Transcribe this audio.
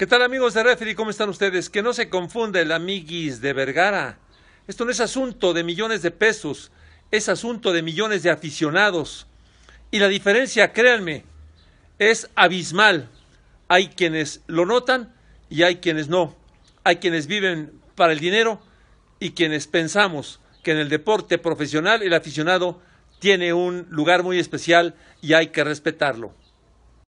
¿Qué tal amigos de Referee? ¿Cómo están ustedes? Que no se confunda el amiguis de Vergara. Esto no es asunto de millones de pesos, es asunto de millones de aficionados. Y la diferencia, créanme, es abismal. Hay quienes lo notan y hay quienes no. Hay quienes viven para el dinero y quienes pensamos que en el deporte profesional el aficionado tiene un lugar muy especial y hay que respetarlo.